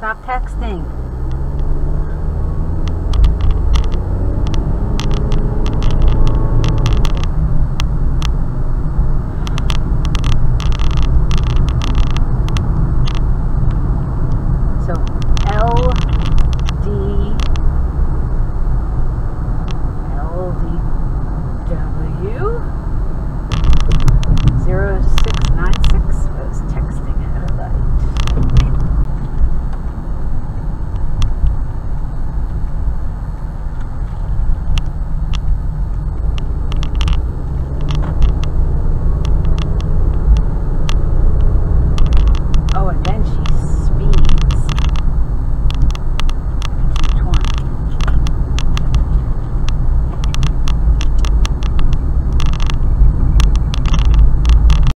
Stop texting.